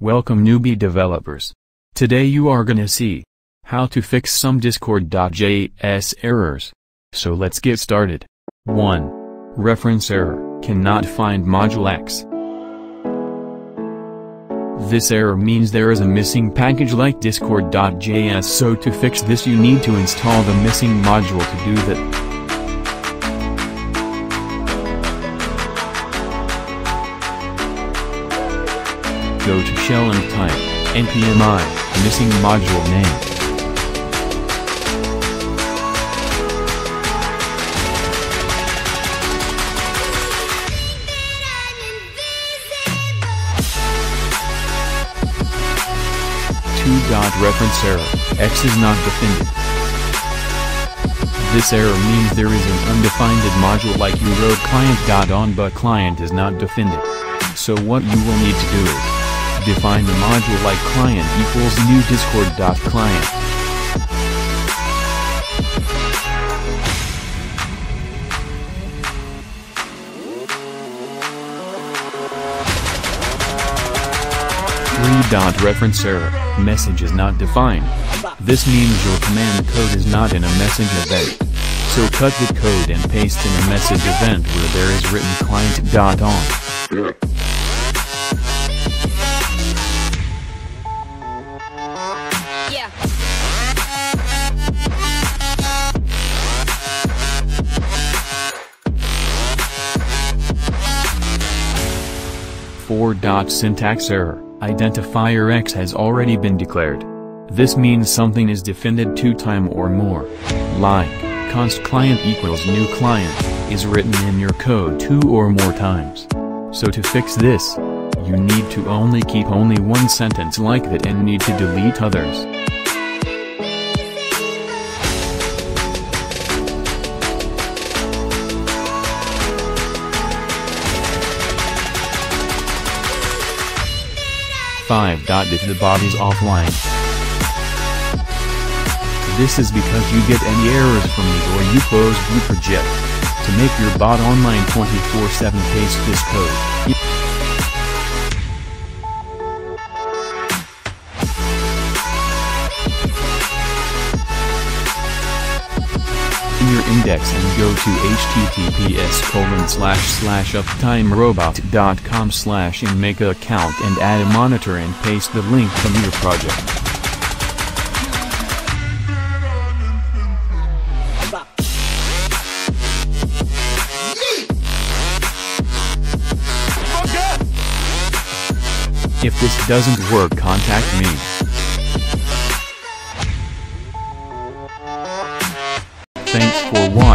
Welcome newbie developers. Today you are gonna see how to fix some discord.js errors. So let's get started. 1. Reference error, cannot find module X. This error means there is a missing package like discord.js so to fix this you need to install the missing module to do that. Go to shell and type npmi missing module name. Dot reference error, X is not defined. This error means there is an undefined module like you wrote client.on but client is not defined. So what you will need to do is define the module like client equals new discord.client. Reference error, message is not defined. This means your command code is not in a message event. So cut the code and paste in a message event where there is written client.on. Yeah. 4. Syntax error, identifier X has already been declared. This means something is defined two time or more. Like, const client equals new client, is written in your code two or more times. So to fix this, you need to only keep only one sentence like that and need to delete others. Five. If the body's offline. This is because you get any errors from it or you close Blue Project. To make your bot online 24-7 paste this code. Your index and go to https colon slash slash uptimerobot.com slash and make a account and add a monitor and paste the link from your project. If this doesn't work contact me. For subscribe.